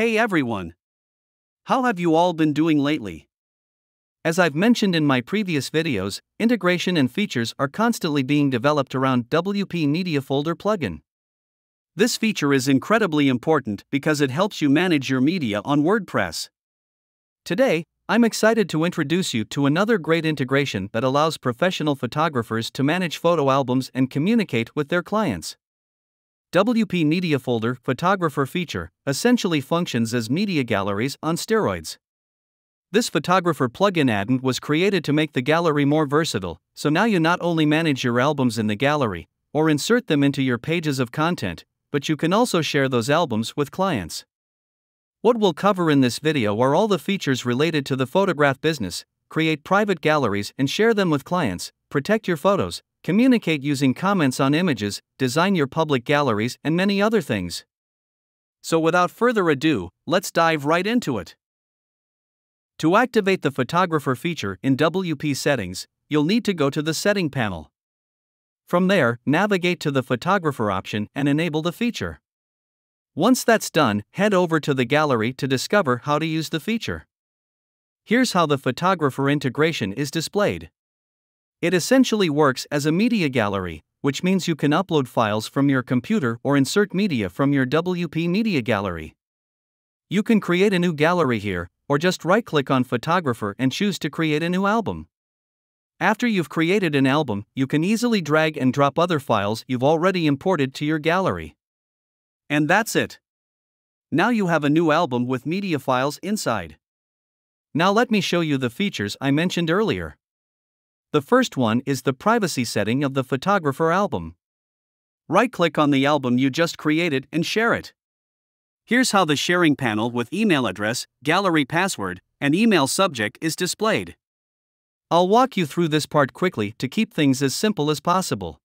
Hey everyone! How have you all been doing lately? As I've mentioned in my previous videos, integration and features are constantly being developed around WP Media Folder plugin. This feature is incredibly important because it helps you manage your media on WordPress. Today, I'm excited to introduce you to another great integration that allows professional photographers to manage photo albums and communicate with their clients. WP Media Folder Photographer feature essentially functions as media galleries on steroids. This photographer plugin add-on was created to make the gallery more versatile, so now you not only manage your albums in the gallery or insert them into your pages of content, but you can also share those albums with clients. What we'll cover in this video are all the features related to the photograph business, create private galleries and share them with clients, protect your photos, communicate using comments on images, design your public galleries, and many other things. So without further ado, let's dive right into it. To activate the photographer feature in WP settings, you'll need to go to the setting panel. From there, navigate to the photographer option and enable the feature. Once that's done, head over to the gallery to discover how to use the feature. Here's how the photographer integration is displayed. It essentially works as a media gallery, which means you can upload files from your computer or insert media from your WP Media Gallery. You can create a new gallery here, or just right click on Photographer and choose to create a new album. After you've created an album, you can easily drag and drop other files you've already imported to your gallery. And that's it. Now you have a new album with media files inside. Now let me show you the features I mentioned earlier. The first one is the privacy setting of the photographer album. Right click on the album you just created and share it. Here's how the sharing panel with email address, gallery password, and email subject is displayed. I'll walk you through this part quickly to keep things as simple as possible.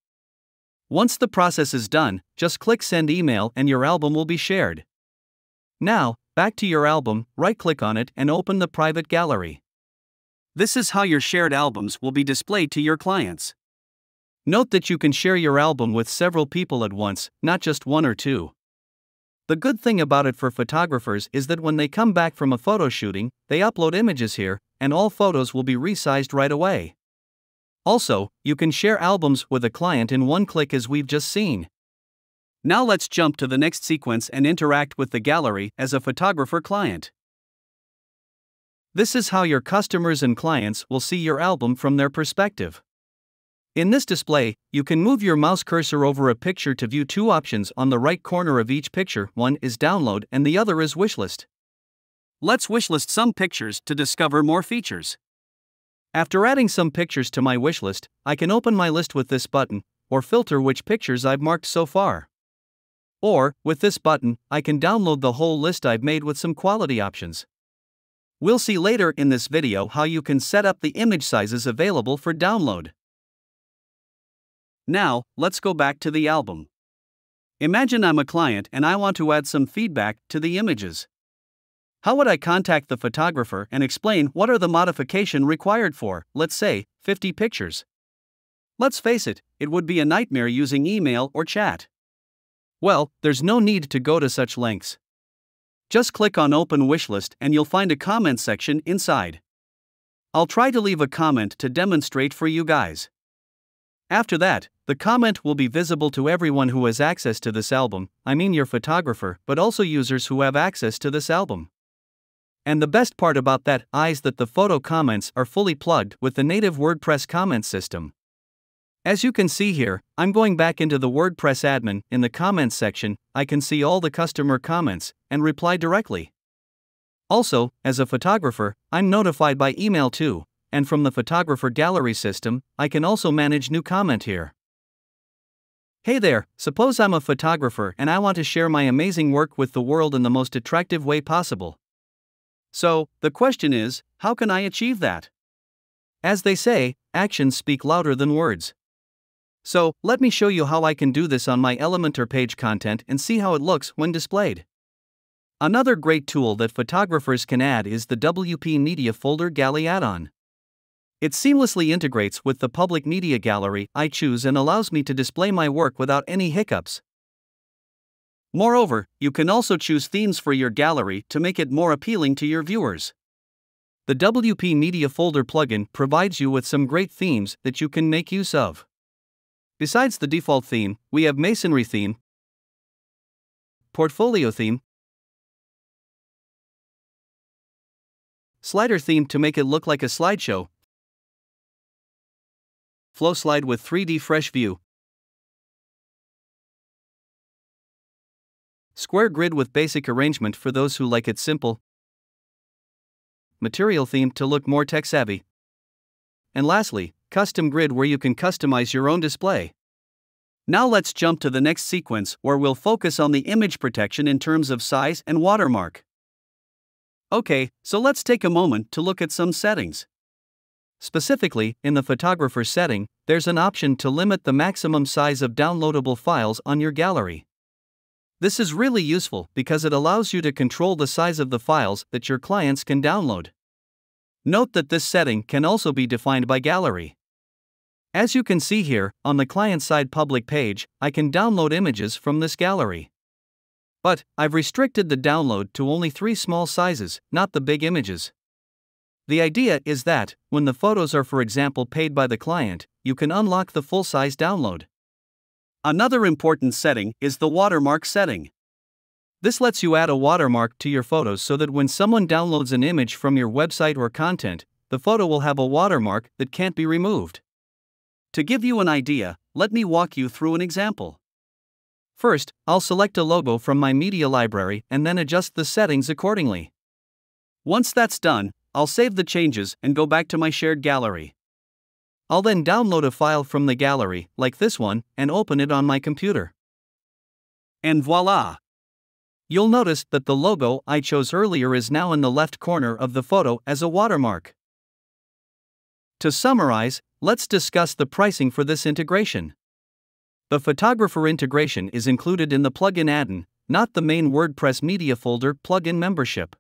Once the process is done, just click Send Email and your album will be shared. Now, back to your album, right click on it and open the private gallery. This is how your shared albums will be displayed to your clients. Note that you can share your album with several people at once, not just one or two. The good thing about it for photographers is that when they come back from a photo shooting, they upload images here, and all photos will be resized right away. Also, you can share albums with a client in one click as we've just seen. Now let's jump to the next sequence and interact with the gallery as a photographer client. This is how your customers and clients will see your album from their perspective. In this display, you can move your mouse cursor over a picture to view two options on the right corner of each picture one is download and the other is wishlist. Let's wishlist some pictures to discover more features. After adding some pictures to my wishlist, I can open my list with this button, or filter which pictures I've marked so far. Or, with this button, I can download the whole list I've made with some quality options. We'll see later in this video how you can set up the image sizes available for download. Now, let's go back to the album. Imagine I'm a client and I want to add some feedback to the images. How would I contact the photographer and explain what are the modification required for, let's say, 50 pictures? Let's face it, it would be a nightmare using email or chat. Well, there's no need to go to such lengths. Just click on Open Wishlist and you'll find a comment section inside. I'll try to leave a comment to demonstrate for you guys. After that, the comment will be visible to everyone who has access to this album, I mean your photographer, but also users who have access to this album. And the best part about that is that the photo comments are fully plugged with the native WordPress comment system. As you can see here, I'm going back into the WordPress admin. In the comments section, I can see all the customer comments and reply directly. Also, as a photographer, I'm notified by email too, and from the photographer gallery system, I can also manage new comment here. Hey there, suppose I'm a photographer and I want to share my amazing work with the world in the most attractive way possible. So, the question is, how can I achieve that? As they say, actions speak louder than words. So, let me show you how I can do this on my Elementor page content and see how it looks when displayed. Another great tool that photographers can add is the WP Media Folder Galley add-on. It seamlessly integrates with the public media gallery I choose and allows me to display my work without any hiccups. Moreover, you can also choose themes for your gallery to make it more appealing to your viewers. The WP Media Folder plugin provides you with some great themes that you can make use of. Besides the default theme, we have Masonry theme, Portfolio theme, Slider theme to make it look like a slideshow, Flow slide with 3D fresh view, Square grid with basic arrangement for those who like it simple. Material theme to look more tech savvy. And lastly, custom grid where you can customize your own display. Now let's jump to the next sequence where we'll focus on the image protection in terms of size and watermark. Okay, so let's take a moment to look at some settings. Specifically, in the photographer setting, there's an option to limit the maximum size of downloadable files on your gallery. This is really useful because it allows you to control the size of the files that your clients can download. Note that this setting can also be defined by gallery. As you can see here, on the client side public page, I can download images from this gallery. But, I've restricted the download to only three small sizes, not the big images. The idea is that, when the photos are, for example, paid by the client, you can unlock the full size download. Another important setting is the watermark setting. This lets you add a watermark to your photos so that when someone downloads an image from your website or content, the photo will have a watermark that can't be removed. To give you an idea, let me walk you through an example. First, I'll select a logo from my media library and then adjust the settings accordingly. Once that's done, I'll save the changes and go back to my shared gallery. I'll then download a file from the gallery, like this one, and open it on my computer. And voila! You'll notice that the logo I chose earlier is now in the left corner of the photo as a watermark. To summarize, let's discuss the pricing for this integration. The photographer integration is included in the plugin add-on, not the main WordPress Media Folder plugin membership.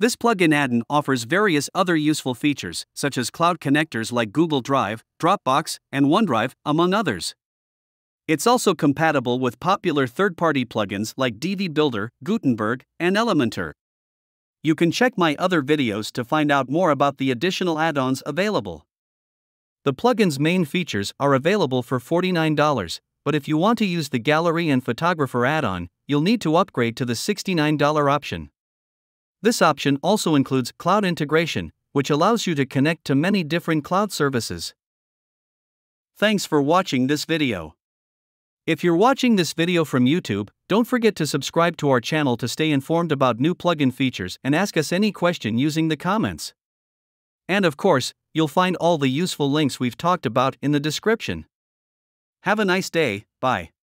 This plugin add-on offers various other useful features, such as cloud connectors like Google Drive, Dropbox, and OneDrive, among others. It's also compatible with popular third-party plugins like Divi Builder, Gutenberg, and Elementor. You can check my other videos to find out more about the additional add-ons available. The plugin's main features are available for $49, but if you want to use the Gallery and Photographer add-on, you'll need to upgrade to the $69 option. This option also includes cloud integration, which allows you to connect to many different cloud services. Thanks for watching this video. If you're watching this video from YouTube, don't forget to subscribe to our channel to stay informed about new plugin features and ask us any question using the comments. And of course, you'll find all the useful links we've talked about in the description. Have a nice day, bye.